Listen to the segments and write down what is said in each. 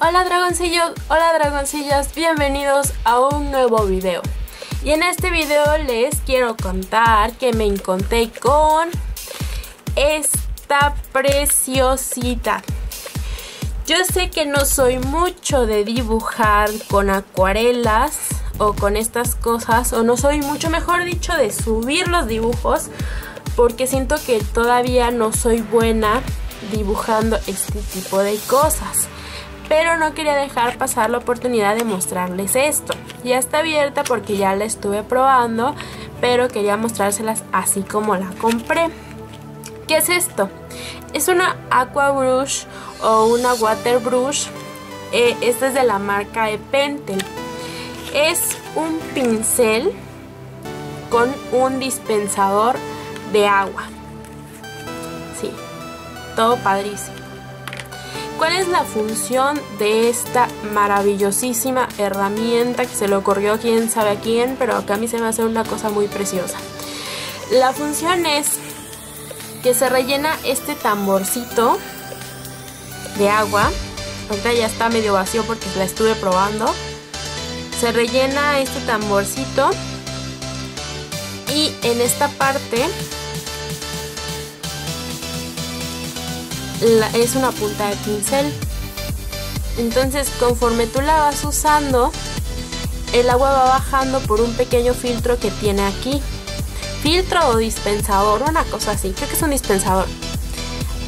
Hola dragoncillos, hola dragoncillas, bienvenidos a un nuevo video. Y en este video les quiero contar que me encontré con esta preciosita. Yo sé que no soy mucho de dibujar con acuarelas o con estas cosas, o no soy mucho mejor dicho de subir los dibujos, porque siento que todavía no soy buena dibujando este tipo de cosas pero no quería dejar pasar la oportunidad de mostrarles esto. Ya está abierta porque ya la estuve probando, pero quería mostrárselas así como la compré. ¿Qué es esto? Es una Aqua Brush o una Water Brush. Eh, esta es de la marca Pentel. Es un pincel con un dispensador de agua. Sí, todo padrísimo. ¿Cuál es la función de esta maravillosísima herramienta que se le ocurrió quién sabe a quién, pero acá a mí se me hace una cosa muy preciosa? La función es que se rellena este tamborcito de agua. Ahorita ya está medio vacío porque la estuve probando. Se rellena este tamborcito y en esta parte es una punta de pincel. Entonces conforme tú la vas usando, el agua va bajando por un pequeño filtro que tiene aquí. Filtro o dispensador, una cosa así, creo que es un dispensador.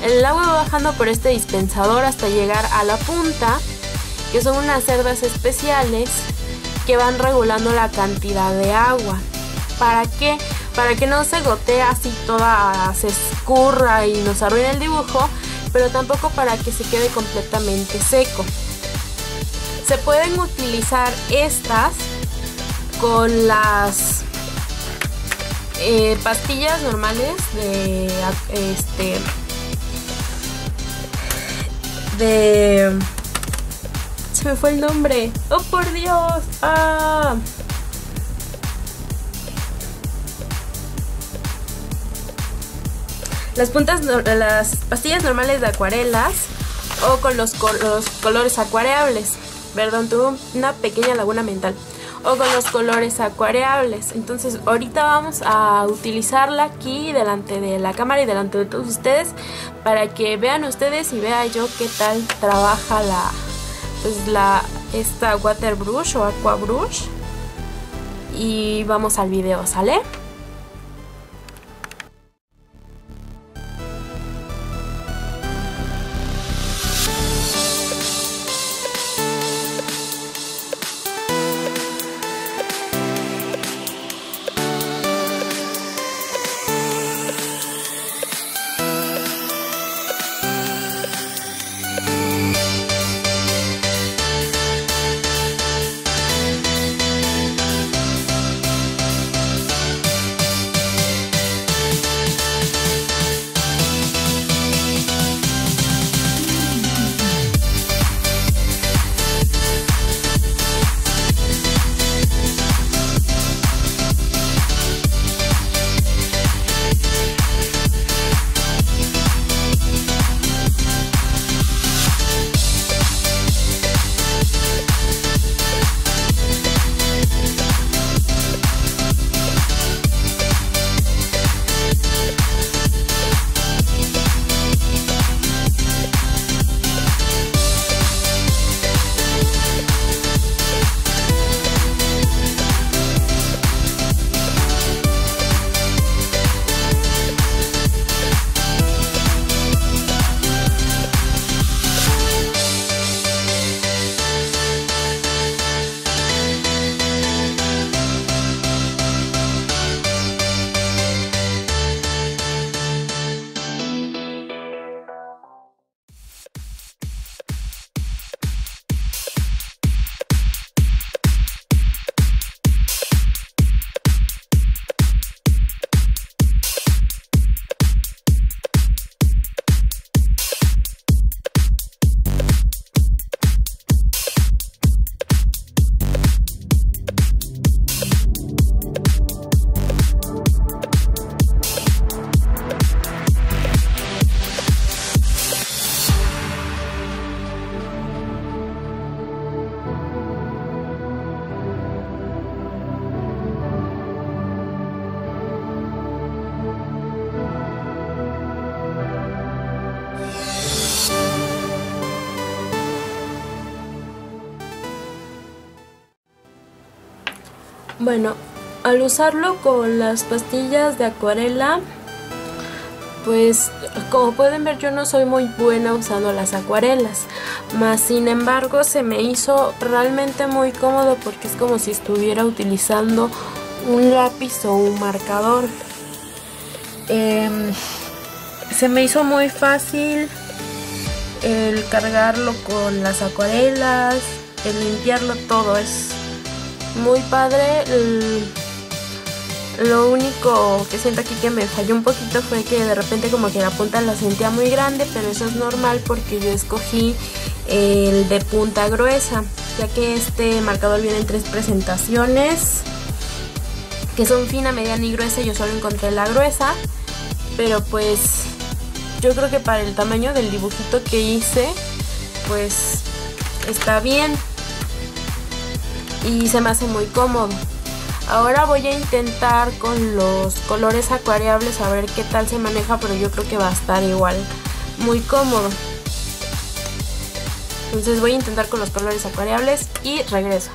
El agua va bajando por este dispensador hasta llegar a la punta, que son unas cerdas especiales que van regulando la cantidad de agua. ¿Para qué? Para que no se gotee así toda, se escurra y nos arruine el dibujo, pero tampoco para que se quede completamente seco. Se pueden utilizar estas con las eh, pastillas normales de este de se me fue el nombre. Oh por dios. Ah las puntas, las pastillas normales de acuarelas o con los, colores acuareables. Perdón, tuve una pequeña laguna mental. O con los colores acuareables. Entonces ahorita vamos a utilizarla aquí delante de la cámara y delante de todos ustedes para que vean ustedes y vea yo qué tal trabaja la, pues la, esta water brush o aqua brush. Y vamos al video, ¿sale? Bueno, al usarlo con las pastillas de acuarela, pues como pueden ver yo no soy muy buena usando las acuarelas, más sin embargo se me hizo realmente muy cómodo porque es como si estuviera utilizando un lápiz o un marcador. Em, se me hizo muy fácil el cargarlo con las acuarelas, el limpiarlo todo, es muy padre. lo único que siento aquí que me falló un poquito fue que de repente como que la punta la sentía muy grande, pero eso es normal porque yo escogí el de punta gruesa, ya que este marcador viene en tres presentaciones, que son fina, mediana y gruesa, yo solo encontré la gruesa, pero pues yo creo que para el tamaño del dibujito que hice, pues está bien y se me hace muy cómodo. Ahora voy a intentar con los colores acuareables a ver qué tal se maneja, pero yo creo que va a estar igual muy cómodo. Entonces voy a intentar con los colores acuareables y regreso.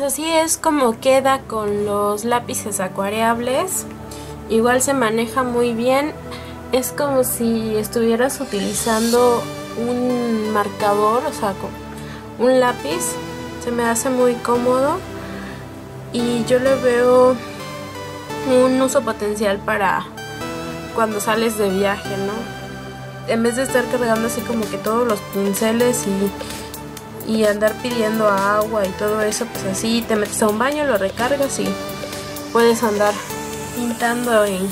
Pues así es como queda con los lápices acuareables. Igual se maneja muy bien. Es como si estuvieras utilizando un marcador, o sea, un lápiz. Se me hace muy cómodo. Y yo le veo un uso potencial para cuando sales de viaje, ¿no? En vez de estar cargando así como que todos los pinceles y y andar pidiendo agua y todo eso, pues así te metes a un baño, lo recargas y puedes andar pintando en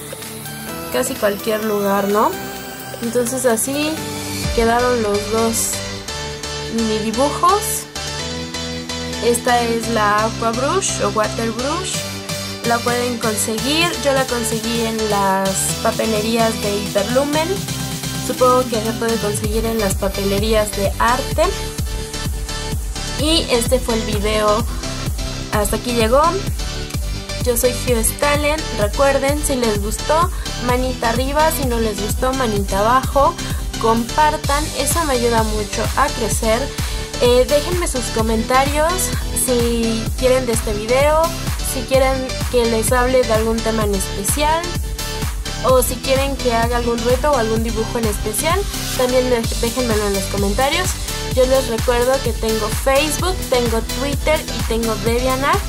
casi cualquier lugar, ¿no? Entonces así quedaron los dos mini dibujos. Esta es la Aqua Brush o Water Brush. la pueden conseguir. Yo la conseguí en las papelerías de Hiperlumen. Supongo que se puede conseguir en las papelerías de arte. Y este fue el video. Hasta aquí llegó. Yo soy Hugh Stalin. Recuerden, si les gustó, manita arriba. Si no les gustó, manita abajo. Compartan, eso me ayuda mucho a crecer. Eh, déjenme sus comentarios si quieren de este video, si quieren que les hable de algún tema en especial o si quieren que haga algún reto o algún dibujo en especial, también déjenmelo en los comentarios. Yo les recuerdo que tengo Facebook, tengo Twitter y tengo DeviantArt.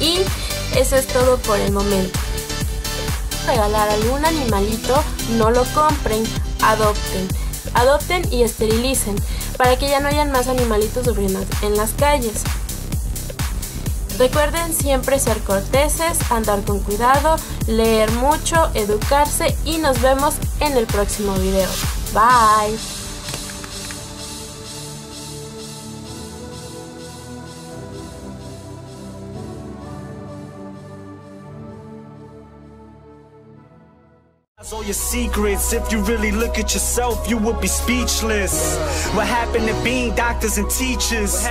Y eso es todo por el momento. Regalar algún animalito, no lo compren, adopten. Adopten y esterilicen para que ya no hayan más animalitos sufriendo en las calles. Recuerden siempre ser corteses, andar con cuidado, leer mucho, educarse y nos vemos en el próximo video. Bye. Your secrets. If you really look at yourself, you would be speechless. What happened to being doctors and teachers?